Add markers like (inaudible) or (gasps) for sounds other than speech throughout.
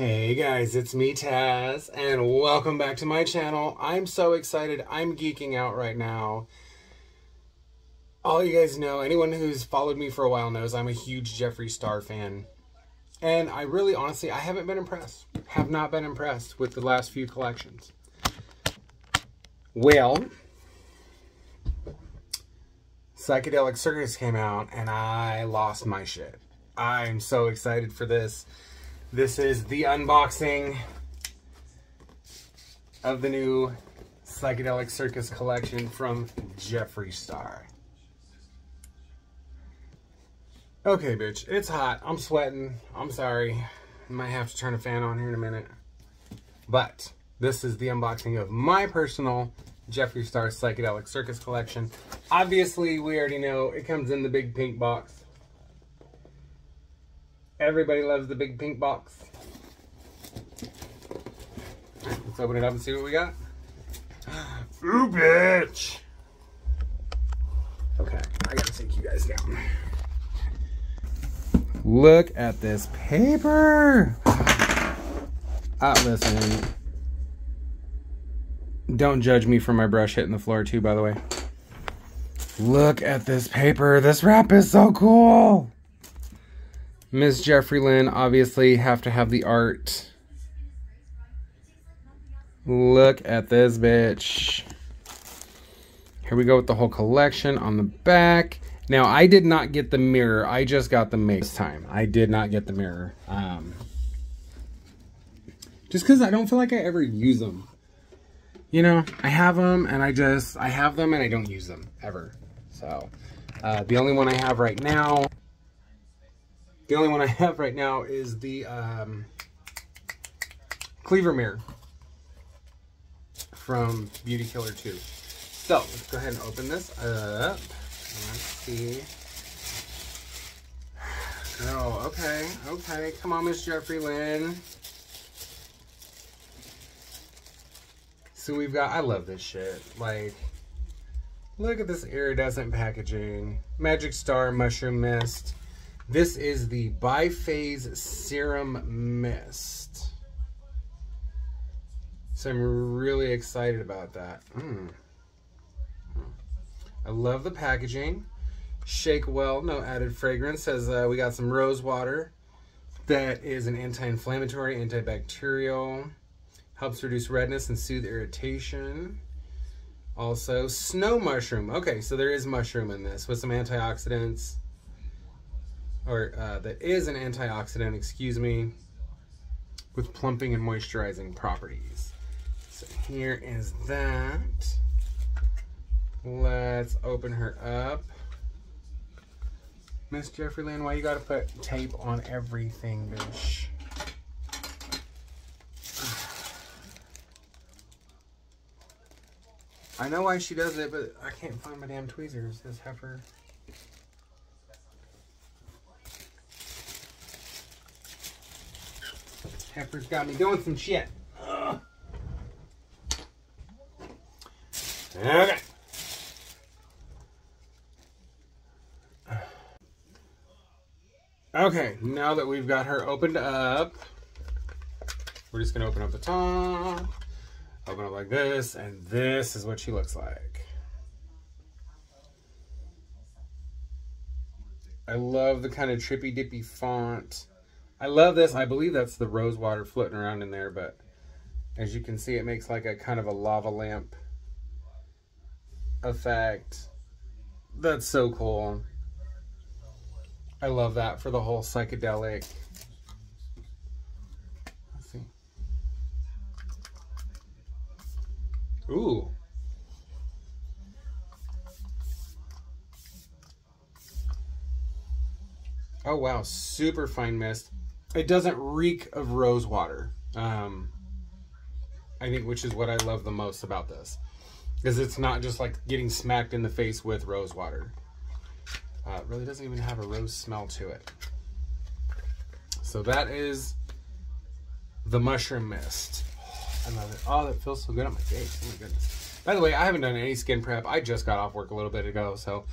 Hey guys, it's me Taz, and welcome back to my channel. I'm so excited. I'm geeking out right now. All you guys know, anyone who's followed me for a while knows I'm a huge Jeffree Star fan. And I really, honestly, I haven't been impressed. Have not been impressed with the last few collections. Well, Psychedelic Circus came out, and I lost my shit. I'm so excited for this. This is the unboxing of the new Psychedelic Circus collection from Jeffree Star. Okay, bitch, it's hot. I'm sweating. I'm sorry. I might have to turn a fan on here in a minute. But this is the unboxing of my personal Jeffree Star Psychedelic Circus collection. Obviously, we already know it comes in the big pink box. Everybody loves the big pink box. Let's open it up and see what we got. (gasps) Ooh, bitch! Okay, I gotta take you guys down. Look at this paper! Uh, listen. Don't judge me for my brush hitting the floor too, by the way. Look at this paper. This wrap is so cool! Ms. Jeffrey Lynn obviously have to have the art. Look at this bitch. Here we go with the whole collection on the back. Now, I did not get the mirror. I just got the this time. I did not get the mirror. Um, just because I don't feel like I ever use them. You know, I have them and I just, I have them and I don't use them ever. So, uh, the only one I have right now the only one I have right now is the um, Cleaver Mirror from Beauty Killer 2. So, let's go ahead and open this up. Let's see. Oh, okay, okay. Come on, Miss Jeffrey Lynn. So we've got, I love this shit. Like, look at this iridescent packaging. Magic Star Mushroom Mist. This is the Biphase Serum Mist. So I'm really excited about that. Mm. I love the packaging. Shake well, no added fragrance. Says uh, we got some rose water. That is an anti-inflammatory, antibacterial. Helps reduce redness and soothe irritation. Also, snow mushroom. Okay, so there is mushroom in this with some antioxidants or uh, that is an antioxidant, excuse me, with plumping and moisturizing properties. So here is that. Let's open her up. Miss Jeffrey Lynn, why you gotta put tape on everything, bitch? I know why she does it, but I can't find my damn tweezers. This heifer. Pepper's got me doing some shit. Okay. Okay, now that we've got her opened up, we're just gonna open up the top, open up like this, and this is what she looks like. I love the kind of trippy dippy font. I love this. I believe that's the rose water floating around in there, but as you can see, it makes like a kind of a lava lamp effect. That's so cool. I love that for the whole psychedelic. Let's see. Ooh. Oh wow, super fine mist it doesn't reek of rose water. Um, I think, which is what I love the most about this, because it's not just like getting smacked in the face with rose water. Uh, it really doesn't even have a rose smell to it. So that is the mushroom mist. I love it. Oh, that feels so good on my face. Oh my goodness. By the way, I haven't done any skin prep. I just got off work a little bit ago, so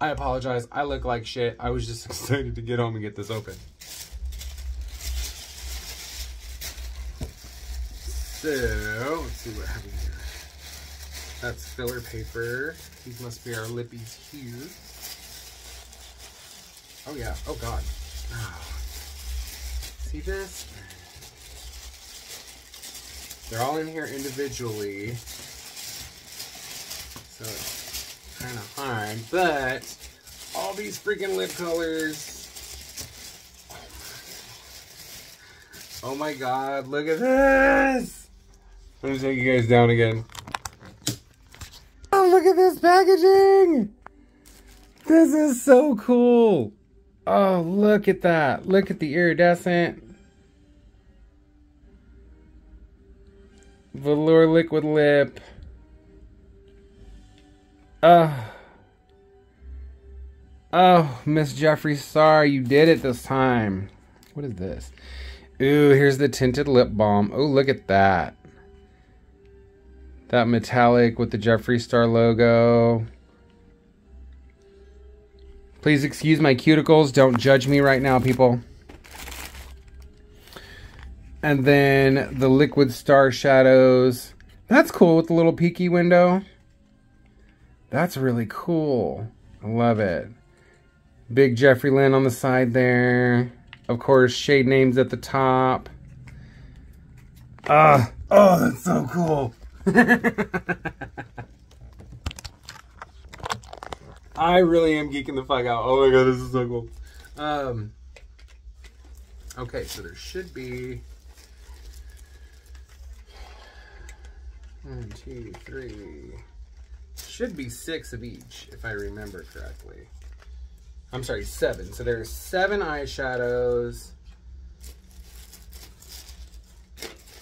I apologize. I look like shit. I was just (laughs) excited to get home and get this open. So, let's see what happened here. That's filler paper. These must be our lippies here. Oh yeah, oh God. Oh. See this? They're all in here individually. So it's kind of hard, but all these freaking lip colors. Oh my God, look at this. Let me take you guys down again. Oh, look at this packaging. This is so cool. Oh, look at that. Look at the iridescent. Velour liquid lip. Oh. Oh, Miss Jeffree Star, you did it this time. What is this? Ooh, here's the tinted lip balm. Oh, look at that. That metallic with the Jeffree Star logo. Please excuse my cuticles. Don't judge me right now, people. And then the liquid star shadows. That's cool with the little peeky window. That's really cool. I love it. Big Jeffree Lynn on the side there. Of course, shade names at the top. Ah, oh, that's so cool. (laughs) I really am geeking the fuck out. Oh my god, this is so cool. Um, okay, so there should be one, two, three. Should be six of each, if I remember correctly. I'm sorry, seven. So there's seven eyeshadows,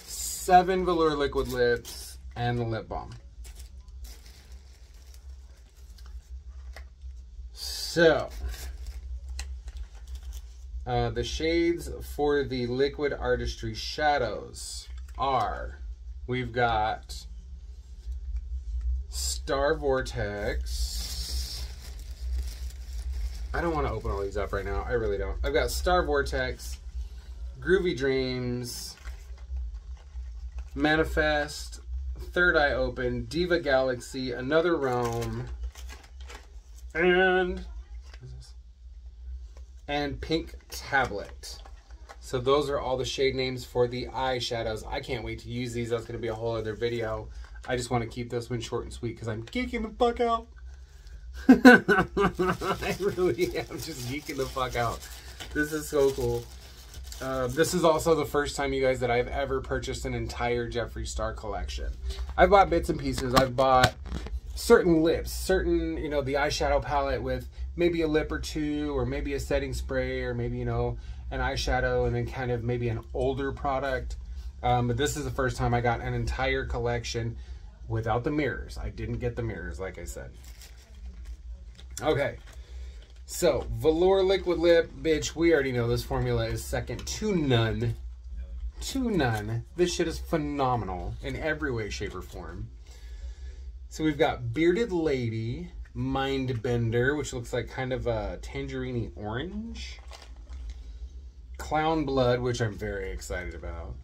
seven velour liquid lips, and the lip balm. So, uh, the shades for the Liquid Artistry Shadows are, we've got Star Vortex. I don't want to open all these up right now. I really don't. I've got Star Vortex, Groovy Dreams, Manifest, Third Eye Open, Diva Galaxy, Another Realm, and and Pink Tablet. So those are all the shade names for the eyeshadows. I can't wait to use these. That's going to be a whole other video. I just want to keep this one short and sweet because I'm geeking the fuck out. (laughs) I really am just geeking the fuck out. This is so cool. Uh, this is also the first time, you guys, that I've ever purchased an entire Jeffree Star collection. I've bought bits and pieces. I've bought certain lips, certain, you know, the eyeshadow palette with maybe a lip or two, or maybe a setting spray, or maybe, you know, an eyeshadow, and then kind of maybe an older product. Um, but this is the first time I got an entire collection without the mirrors. I didn't get the mirrors, like I said. Okay. So, Velour Liquid Lip, bitch, we already know this formula is second to none. To none. This shit is phenomenal in every way, shape, or form. So we've got Bearded Lady, Mind Bender, which looks like kind of a tangerine orange. Clown Blood, which I'm very excited about.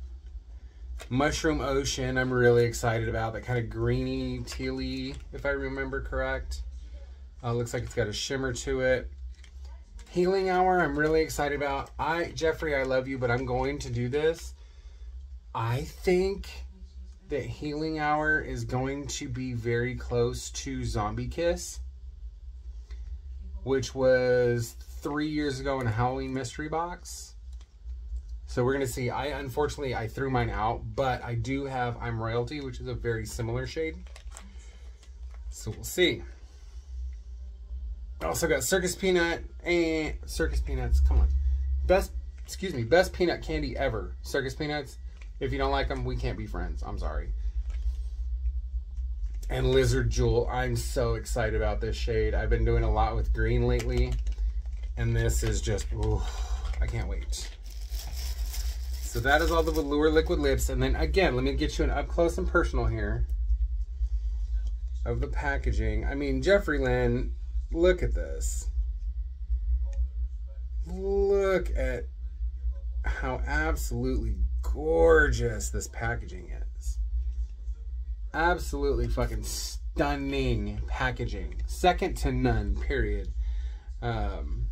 Mushroom Ocean, I'm really excited about. That kind of greeny, tealy, if I remember correct. Uh, looks like it's got a shimmer to it. Healing Hour, I'm really excited about. I, Jeffrey, I love you, but I'm going to do this. I think that Healing Hour is going to be very close to Zombie Kiss, which was three years ago in a Halloween mystery box. So we're going to see. I unfortunately I threw mine out, but I do have I'm Royalty, which is a very similar shade. So we'll see. Oh, also got Circus Peanut and Circus Peanuts. Come on, best excuse me, best peanut candy ever. Circus Peanuts. If you don't like them, we can't be friends. I'm sorry. And Lizard Jewel. I'm so excited about this shade. I've been doing a lot with green lately. And this is just, ooh, I can't wait. So that is all the Velour Liquid Lips. And then again, let me get you an up close and personal here of the packaging. I mean, Jeffrey Lynn, look at this. Look at how absolutely gorgeous this packaging is. Absolutely fucking stunning packaging. Second to none, period. Um,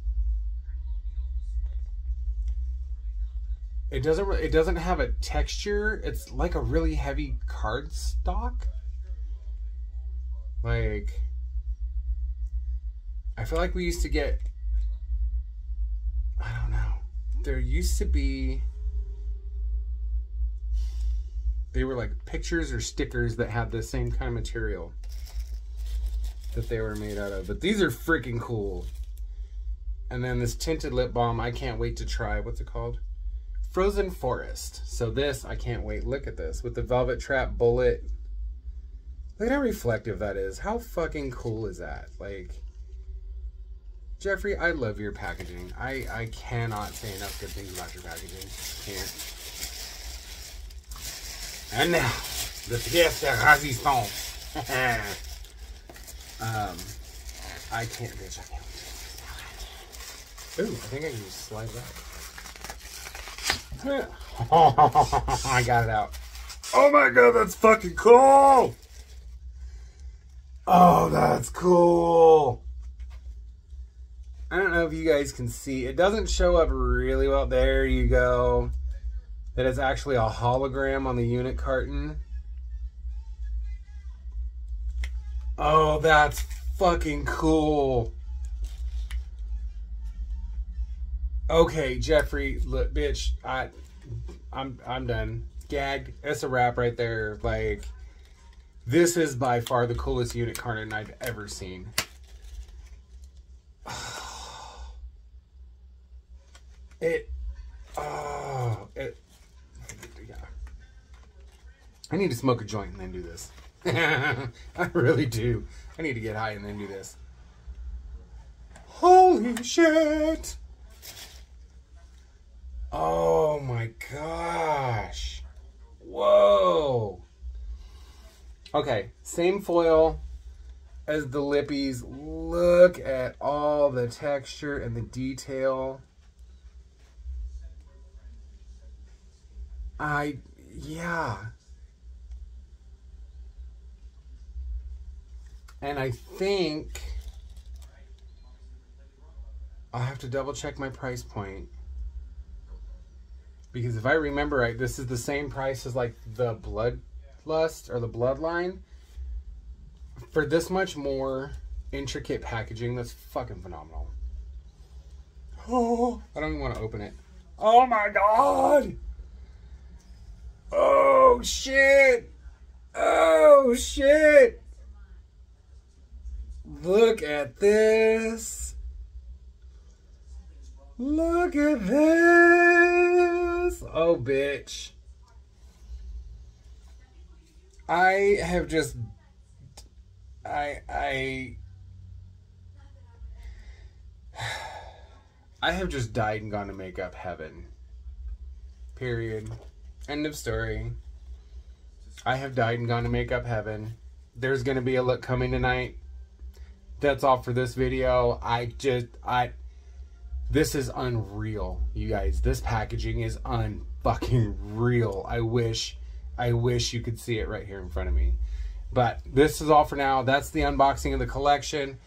it doesn't it doesn't have a texture. It's like a really heavy card stock. Like I feel like we used to get I don't know. There used to be they were like pictures or stickers that had the same kind of material that they were made out of. But these are freaking cool. And then this tinted lip balm, I can't wait to try. What's it called? Frozen Forest. So this, I can't wait. Look at this with the Velvet Trap bullet. Look at how reflective that is. How fucking cool is that? Like, Jeffree, I love your packaging. I, I cannot say enough good things about your packaging. Can't. And now, the pièce de résistance. um, I can't, bitch, I can't. Ooh, I think I can just slide that. (laughs) I got it out. Oh my god, that's fucking cool! Oh, that's cool. I don't know if you guys can see. It doesn't show up really well. There you go. That is actually a hologram on the unit carton. Oh, that's fucking cool. Okay, Jeffrey, look, bitch, I, I'm, I'm done. Gagged. That's a wrap right there. Like, this is by far the coolest unit carton I've ever seen. It, oh, it, yeah. I need to smoke a joint and then do this. (laughs) I really do. I need to get high and then do this. Holy shit! Oh my gosh. Whoa. Okay, same foil as the lippies. Look at all the texture and the detail. I, yeah. And I think I'll have to double check my price point. Because if I remember right, this is the same price as like the Bloodlust or the Bloodline. For this much more intricate packaging, that's fucking phenomenal. Oh, (gasps) I don't even want to open it. Oh my god! Oh shit! Oh shit! Look at this! Look at this! Oh, bitch. I have just. I. I. (sighs) I have just died and gone to make up heaven. Period. End of story. I have died and gone to make up heaven. There's going to be a look coming tonight. That's all for this video. I just. I. This is unreal, you guys. This packaging is unfucking real. I wish, I wish you could see it right here in front of me. But this is all for now. That's the unboxing of the collection.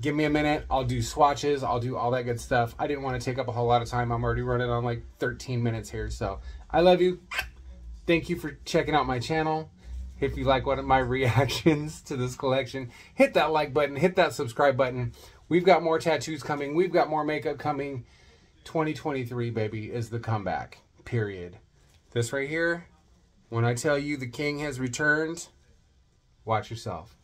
Give me a minute. I'll do swatches. I'll do all that good stuff. I didn't want to take up a whole lot of time. I'm already running on like 13 minutes here. So I love you. Thank you for checking out my channel. If you like one of my (laughs) reactions to this collection, hit that like button, hit that subscribe button. We've got more tattoos coming. We've got more makeup coming. 2023, baby, is the comeback. Period. This right here, when I tell you the king has returned, watch yourself.